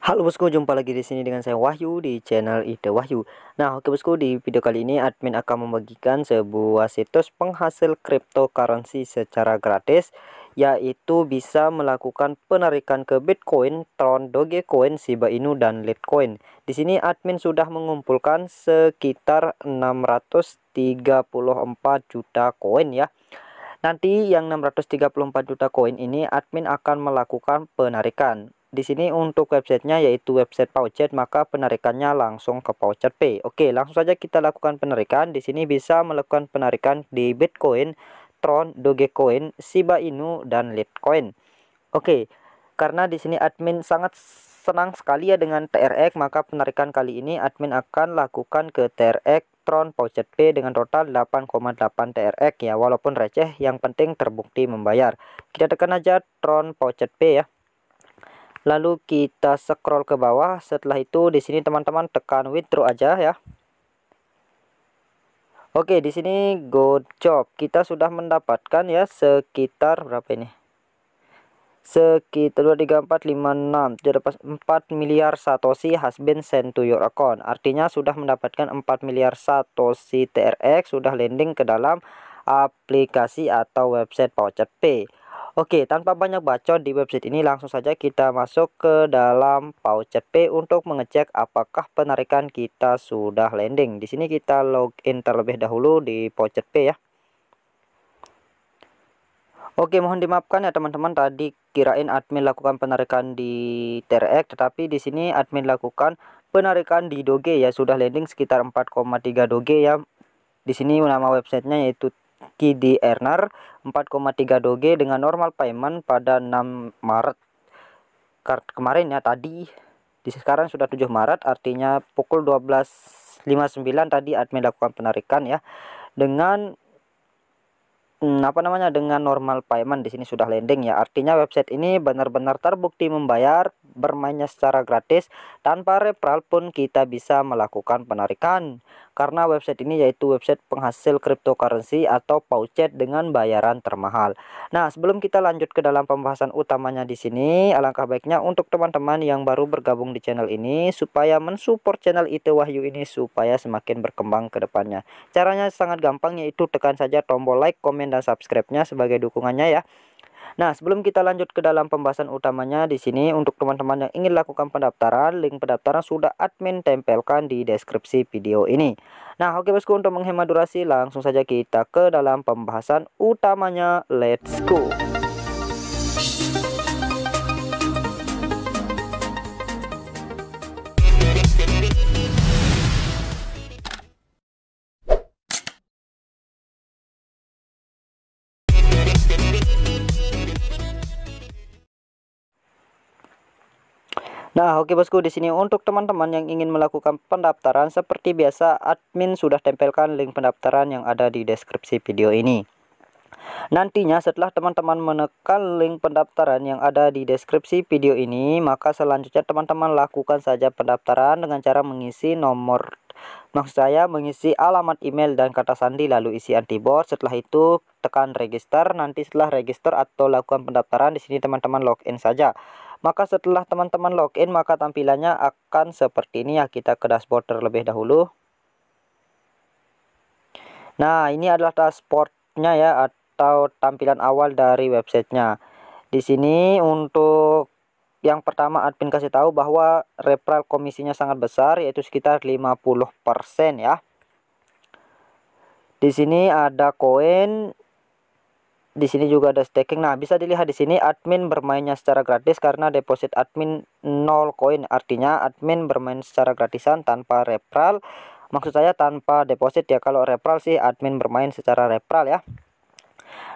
Halo bosku, jumpa lagi di sini dengan saya Wahyu di channel Ide Wahyu. Nah, oke bosku, di video kali ini admin akan membagikan sebuah situs penghasil cryptocurrency secara gratis yaitu bisa melakukan penarikan ke Bitcoin, Tron, Dogecoin, Shiba Inu dan Litecoin. Di sini admin sudah mengumpulkan sekitar 634 juta koin ya. Nanti yang 634 juta koin ini admin akan melakukan penarikan di sini untuk websitenya yaitu website Pouchet maka penarikannya langsung ke Pouchet Pay. Oke, langsung saja kita lakukan penarikan. Di sini bisa melakukan penarikan di Bitcoin, Tron, Dogecoin, Shiba Inu dan Litecoin. Oke, karena di sini admin sangat senang sekali ya dengan TRX maka penarikan kali ini admin akan lakukan ke TRX Tron Pouchet Pay dengan total 8,8 TRX ya walaupun receh yang penting terbukti membayar. Kita tekan aja Tron Pouchet Pay ya lalu kita scroll ke bawah. Setelah itu di sini teman-teman tekan withdraw aja ya. Oke di sini go job. Kita sudah mendapatkan ya sekitar berapa ini? Sekitar 2 3 4 5 6 jadi 4 miliar satoshi has been sent to your account. Artinya sudah mendapatkan 4 miliar satoshi TRX sudah landing ke dalam aplikasi atau website Pouchet Pay Oke, tanpa banyak bacot di website ini langsung saja kita masuk ke dalam Pouchet Pay untuk mengecek apakah penarikan kita sudah landing. Di sini kita login terlebih dahulu di Pouchet Pay ya. Oke, mohon dimaafkan ya teman-teman tadi kirain admin lakukan penarikan di TRX tetapi di sini admin lakukan penarikan di Doge ya sudah landing sekitar 4,3 Doge ya. Di sini nama websitenya yaitu Kidi Ernar 4,3 Doge dengan normal payment pada 6 Maret. Kemarin ya tadi. Di sekarang sudah 7 Maret artinya pukul 12.59 tadi admin lakukan penarikan ya. Dengan hmm, apa namanya dengan normal payment di sini sudah landing ya. Artinya website ini benar-benar terbukti membayar bermainnya secara gratis. Tanpa referral pun kita bisa melakukan penarikan. Karena website ini yaitu website penghasil cryptocurrency atau Pouchet dengan bayaran termahal. Nah, sebelum kita lanjut ke dalam pembahasan utamanya di sini, alangkah baiknya untuk teman-teman yang baru bergabung di channel ini supaya mensupport channel IT Wahyu ini supaya semakin berkembang ke depannya. Caranya sangat gampang yaitu tekan saja tombol like, komen dan subscribe-nya sebagai dukungannya ya. Nah, sebelum kita lanjut ke dalam pembahasan utamanya di sini untuk teman-teman yang ingin lakukan pendaftaran, link pendaftaran sudah admin tempelkan di deskripsi video ini. Nah, oke bosku untuk menghemat durasi langsung saja kita ke dalam pembahasan utamanya. Let's go. Nah, oke bosku di sini untuk teman-teman yang ingin melakukan pendaftaran seperti biasa admin sudah tempelkan link pendaftaran yang ada di deskripsi video ini. Nantinya setelah teman-teman menekan link pendaftaran yang ada di deskripsi video ini, maka selanjutnya teman-teman lakukan saja pendaftaran dengan cara mengisi nomor maksud saya mengisi alamat email dan kata sandi lalu isi antiboard. Setelah itu tekan register. Nanti setelah register atau lakukan pendaftaran di sini teman-teman login saja. Maka setelah teman-teman login maka tampilannya akan seperti ini ya. Kita ke dashboard terlebih dahulu. Nah, ini adalah dashboardnya ya atau tampilan awal dari websitenya. Di sini untuk yang pertama admin kasih tahu bahwa referral komisinya sangat besar yaitu sekitar 50% ya. Di sini ada koin di sini juga ada staking. Nah, bisa dilihat di sini admin bermainnya secara gratis karena deposit admin 0 koin. Artinya admin bermain secara gratisan tanpa referral. Maksud saya tanpa deposit ya. Kalau referral sih admin bermain secara referral ya.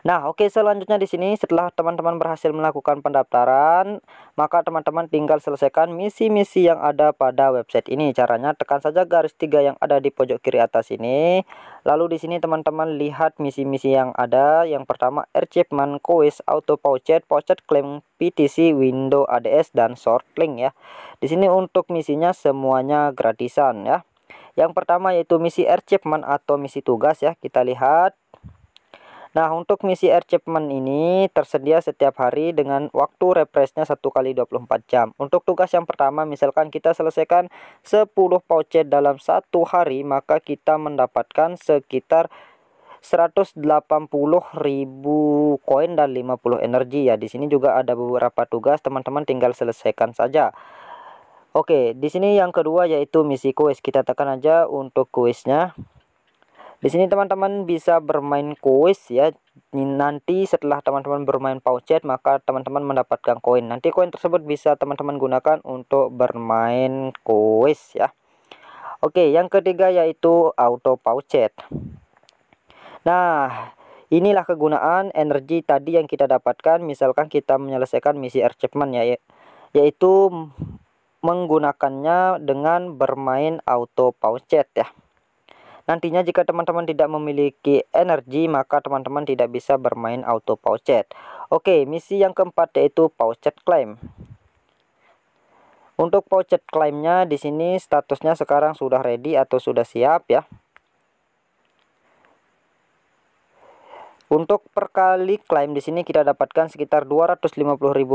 Nah, oke okay, selanjutnya di sini setelah teman-teman berhasil melakukan pendaftaran, maka teman-teman tinggal selesaikan misi-misi yang ada pada website ini. Caranya tekan saja garis tiga yang ada di pojok kiri atas ini. Lalu di sini teman-teman lihat misi-misi yang ada. Yang pertama achievement, quiz, auto pouchet, pouchet claim PTC, window ADS dan short link ya. Di sini untuk misinya semuanya gratisan ya. Yang pertama yaitu misi achievement atau misi tugas ya. Kita lihat Nah, untuk misi achievement ini tersedia setiap hari dengan waktu refreshnya 1 kali 24 jam. Untuk tugas yang pertama, misalkan kita selesaikan 10 pouchet dalam satu hari, maka kita mendapatkan sekitar 180.000 koin dan 50 energi ya. Di sini juga ada beberapa tugas, teman-teman tinggal selesaikan saja. Oke, di sini yang kedua yaitu misi quest. Kita tekan aja untuk questnya. Di sini teman-teman bisa bermain kuis ya. Nanti setelah teman-teman bermain paucet maka teman-teman mendapatkan koin. Nanti koin tersebut bisa teman-teman gunakan untuk bermain kuis ya. Oke, yang ketiga yaitu auto paucet. Nah, inilah kegunaan energi tadi yang kita dapatkan misalkan kita menyelesaikan misi achievement ya yaitu menggunakannya dengan bermain auto paucet ya. Nantinya jika teman-teman tidak memiliki energi maka teman-teman tidak bisa bermain auto pouchet. Oke, misi yang keempat yaitu pouchet claim. Untuk pouchet claimnya di sini statusnya sekarang sudah ready atau sudah siap ya. Untuk per kali klaim di sini kita dapatkan sekitar 250.000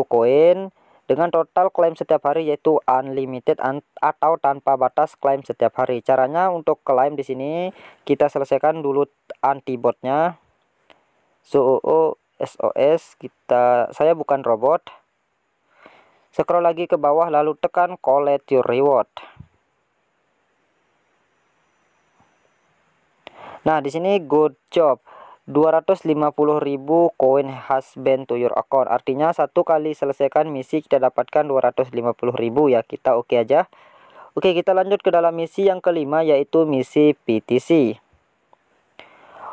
koin dengan total klaim setiap hari yaitu unlimited atau tanpa batas klaim setiap hari. Caranya untuk klaim di sini kita selesaikan dulu antibotnya. So SOS kita saya bukan robot. Scroll lagi ke bawah lalu tekan collect your reward. Nah, di sini good job. 250.000 koin has been to your account. Artinya satu kali selesaikan misi kita dapatkan 250.000 ya. Kita oke okay aja. Oke, kita lanjut ke dalam misi yang kelima yaitu misi PTC.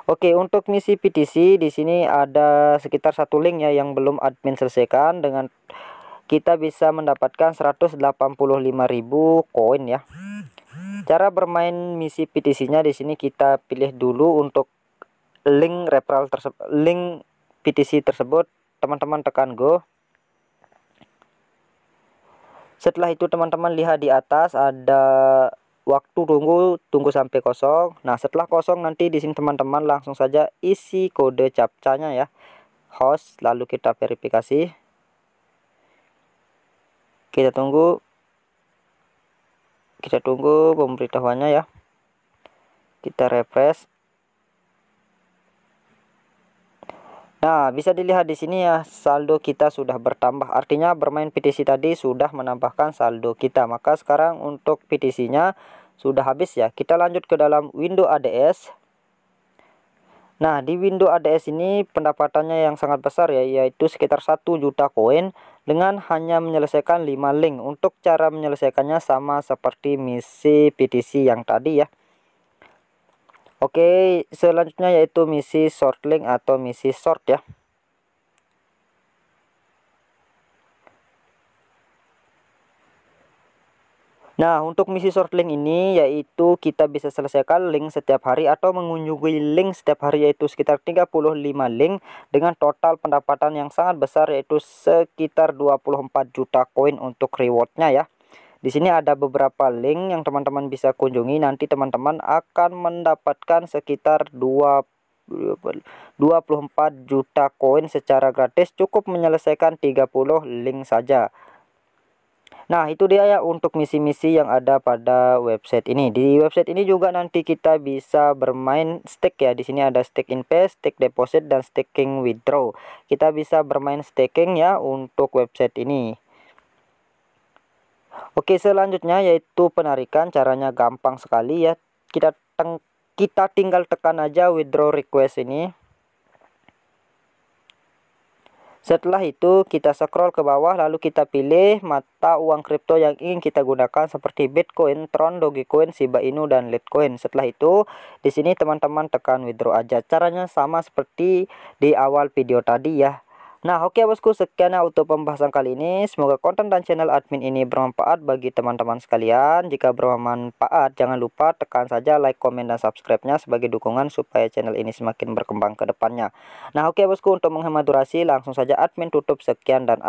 Oke, untuk misi PTC di sini ada sekitar satu link ya yang belum admin selesaikan dengan kita bisa mendapatkan 185.000 koin ya. Cara bermain misi PTC-nya di sini kita pilih dulu untuk link referral tersebut link PTC tersebut teman-teman tekan go. Setelah itu teman-teman lihat di atas ada waktu tunggu tunggu sampai kosong. Nah setelah kosong nanti di sini teman-teman langsung saja isi kode captcha-nya ya. Host lalu kita verifikasi. Kita tunggu. Kita tunggu pemberitahuannya ya. Kita refresh Nah, bisa dilihat di sini ya, saldo kita sudah bertambah. Artinya bermain PTC tadi sudah menambahkan saldo kita. Maka sekarang untuk PTC-nya sudah habis ya. Kita lanjut ke dalam window ADS. Nah, di window ADS ini pendapatannya yang sangat besar ya, yaitu sekitar 1 juta koin dengan hanya menyelesaikan 5 link. Untuk cara menyelesaikannya sama seperti misi PTC yang tadi ya. Oke, selanjutnya yaitu misi short link atau misi short ya. Nah, untuk misi short link ini yaitu kita bisa selesaikan link setiap hari atau mengunjungi link setiap hari yaitu sekitar 35 link dengan total pendapatan yang sangat besar yaitu sekitar 24 juta koin untuk rewardnya ya. Di sini ada beberapa link yang teman-teman bisa kunjungi. Nanti teman-teman akan mendapatkan sekitar 2 24 juta koin secara gratis cukup menyelesaikan 30 link saja. Nah, itu dia ya untuk misi-misi yang ada pada website ini. Di website ini juga nanti kita bisa bermain stake ya. Di sini ada stake invest, stake deposit dan staking withdraw. Kita bisa bermain staking ya untuk website ini. Oke, selanjutnya yaitu penarikan. Caranya gampang sekali ya. Kita teng kita tinggal tekan aja withdraw request ini. Setelah itu kita scroll ke bawah lalu kita pilih mata uang kripto yang ingin kita gunakan seperti Bitcoin, Tron, Dogecoin, Shiba Inu dan Litecoin. Setelah itu di sini teman-teman tekan withdraw aja. Caranya sama seperti di awal video tadi ya. Nah oke okay, bosku sekian untuk pembahasan kali ini. Semoga konten dan channel admin ini bermanfaat bagi teman-teman sekalian. Jika bermanfaat jangan lupa tekan saja like, komen, dan subscribe-nya sebagai dukungan supaya channel ini semakin berkembang ke depannya. Nah oke okay, bosku untuk menghemat durasi langsung saja admin tutup. Sekian dan